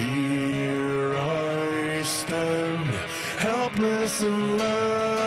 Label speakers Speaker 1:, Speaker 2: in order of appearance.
Speaker 1: Here I stand, helpless and alone.